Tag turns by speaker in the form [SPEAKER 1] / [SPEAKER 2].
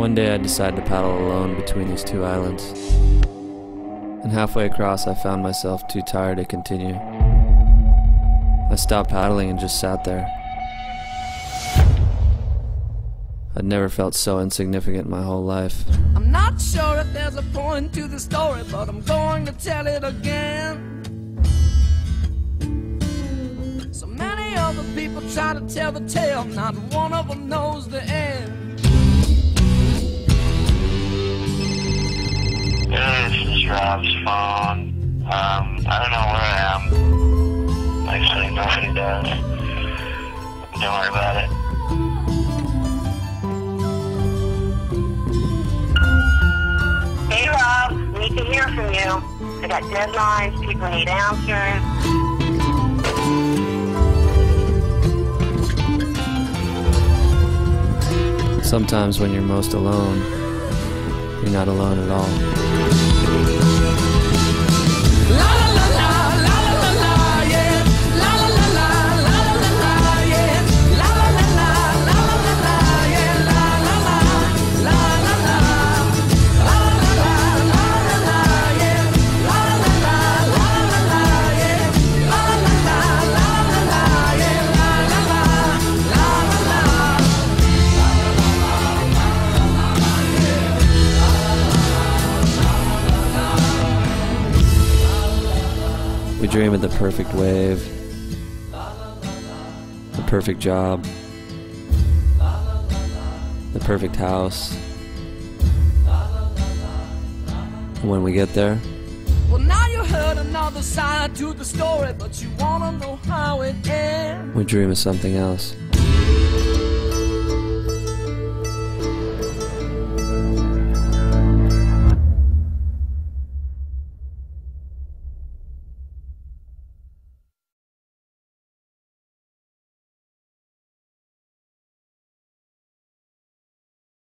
[SPEAKER 1] One day I decided to paddle alone between these two islands. And halfway across, I found myself too tired to continue. I stopped paddling and just sat there. I'd never felt so insignificant in my whole life.
[SPEAKER 2] I'm not sure if there's a point to the story, but I'm going to tell it again. So many other people try to tell the tale, not one of them knows the end.
[SPEAKER 3] Um, I don't know where I am. Actually, nobody does. Don't worry about it.
[SPEAKER 4] Hey Rob, need to hear from you. I got deadlines, people need answers.
[SPEAKER 1] Sometimes when you're most alone, you're not alone at all. Love We dream of the perfect wave, the perfect job, the perfect house. When we get there,
[SPEAKER 2] Well, now you heard another side to the story, but you wanna know how it ends.
[SPEAKER 1] we dream of something else.